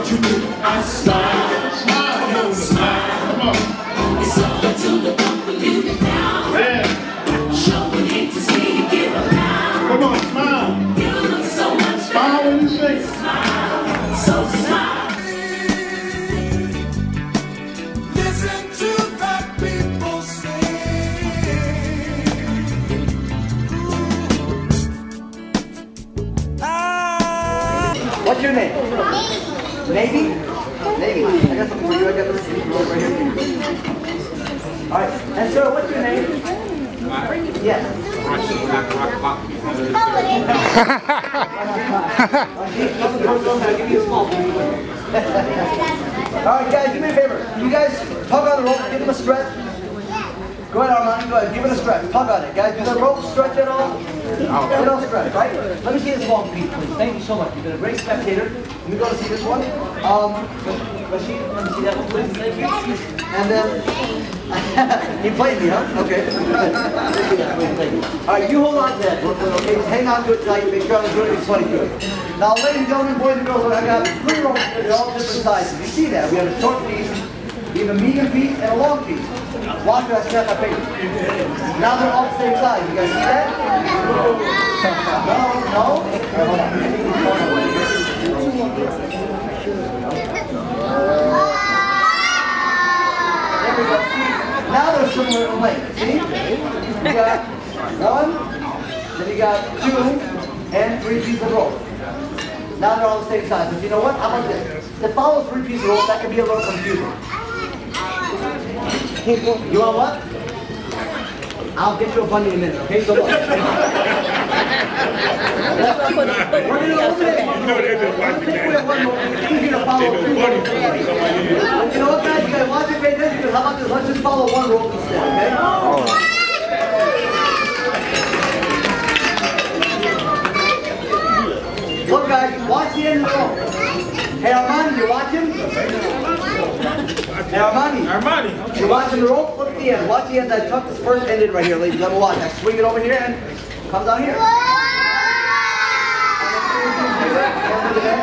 What you do, I smile. Smile. Smile. Come on. It's something to look up when you get down. Yeah. Showing hate to see you give around. Come on, smile. You look so much Smile when you say it. so smile. Listen to the people sing. Ah. What's your name? Navy. Navy. I got something for you. I got this right here. All right. And sir, what's your name? Yes. Give. All right, guys, do me a favor. You guys tug on the rope, give them a stretch. Go ahead, Armani, go ahead, give it a stretch. Tug on it. Guys, do the rope stretch at all? They don't stretch, right? Let me see this long piece, please. Thank you so much. You've been a great spectator. Let me go to see this one. Um, Rashid, let me see that one, please. Thank you. And then, he played me, huh? Okay. Thank you. All right, you hold on to that, Brooklyn, okay? Just hang on to it tight, make sure I'm doing it funny good. Now, ladies and gentlemen, boys and girls, I got three ropes, they're all different sizes. You see that? We have a short piece, we have a medium piece, and a long piece. Fingers. Now they're all the same size. You guys see that? No, no. There we go. Now they're similar in length. See? You got one, then you got two, and three pieces of rope. Now they're all the same size. But you know what? How about this? To follow three pieces of rope, that can be a little confusing. You want what? I'll get you a bunny in a minute, okay? So look. We're gonna eliminate one rope. I think we have one rope. It's easier to follow three you know what, guys? You guys watch it, pay attention, because how about this? Let's just follow one rope instead, okay? Look, guys, watch the end of the rope. Hey, Armani, you watching? Hey, Armani. Armani. You're watching the rope? Look at the end. Watch the end. I tuck this first end in right here, ladies. Let me watch. I swing it over here and comes out here.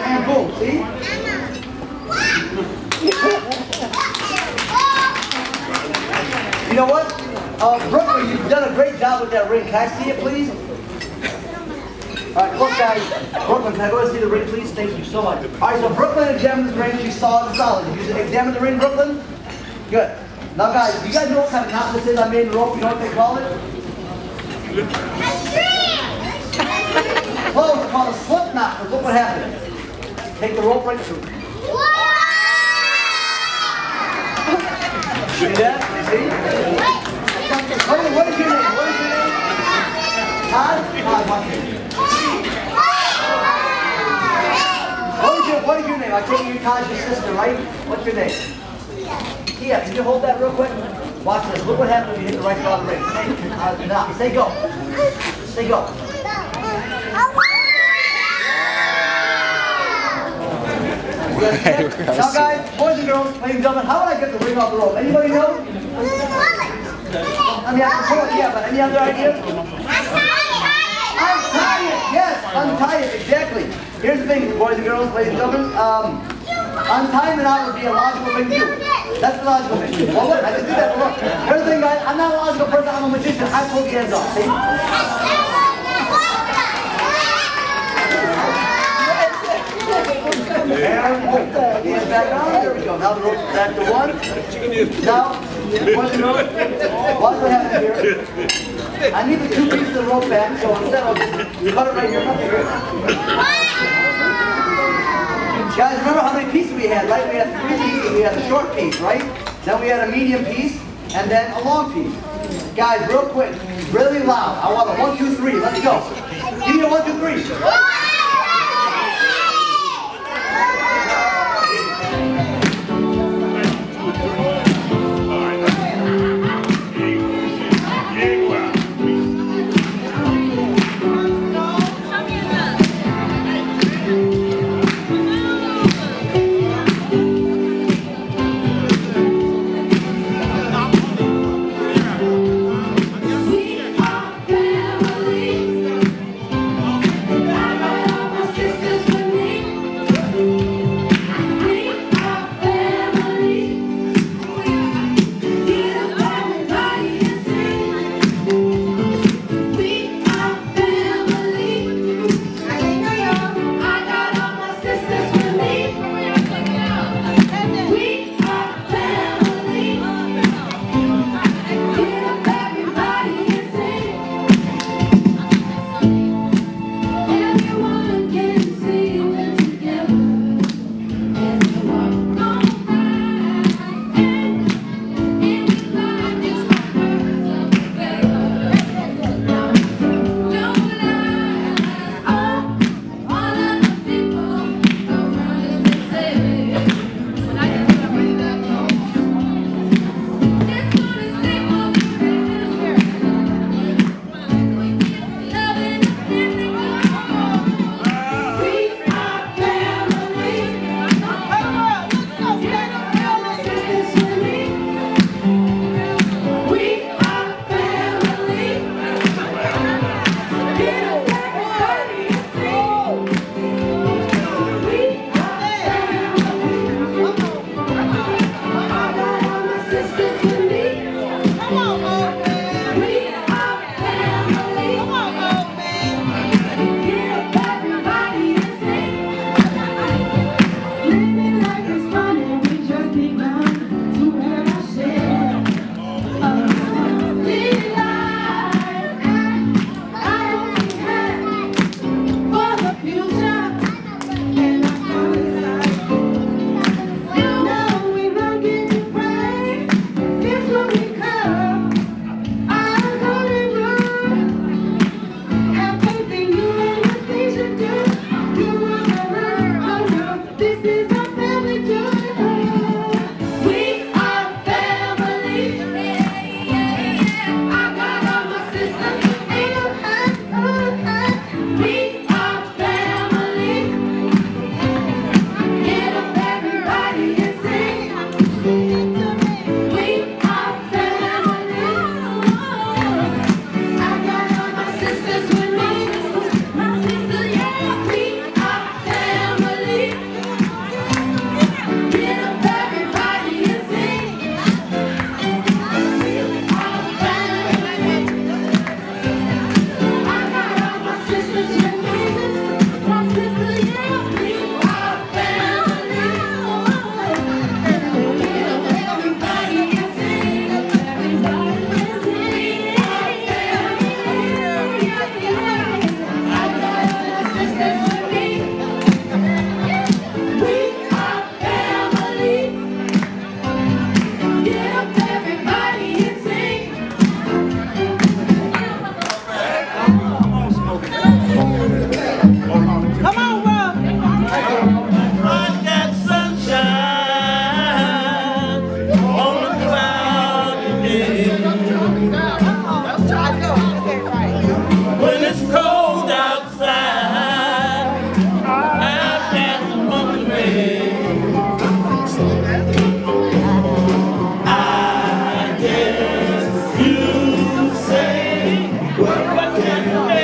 And boom. See? You know what? Uh, Brooklyn, you've done a great job with that ring. Can I see it, please? All right, look, guys. Brooklyn, can I go and see the ring, please? Thank you so much. All right, so Brooklyn examined the ring. She saw it solid. Did you examine the ring, Brooklyn? Good. Now, guys, do you guys know what kind of knot this is I made in the rope? You know what they call it? Close. It's called a slip knot. But look what happened. Take the rope right through. See that? See? What is your name? What is your name? Todd? Todd, what's? What is your, what is your name? I take it you're Todd's sister, right? What's your name? Kia, can you hold that real quick? Watch this. Look what happens when you hit the right spot of the ring. Say, uh, now, say go. Say go. Now guys, boys and girls, ladies and gentlemen, how would I get the ring off the rope? Anybody know? I mean, I can pull it, yeah, but any other ideas? Yes, untie it, exactly. Here's the thing, boys and girls, ladies and gentlemen, um, untying the knot would be a logical thing to do. That's the logical thing. Well, look, I can do that, but look. Here's the thing, guys, I'm not a logical person, I'm a magician. I pull the ends off, see? And put the back on, there we go. Now the rope's back to one. Now, watch what happens here. I need the two pieces of rope back, so instead I'll just cut it right here. Guys, remember how many pieces we had, right? We had three pieces. We had a short piece, right? Then we had a medium piece, and then a long piece. Guys, real quick, really loud. I want a one, two, three. Let's go. Give me a one, two, three. Yeah.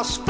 I'll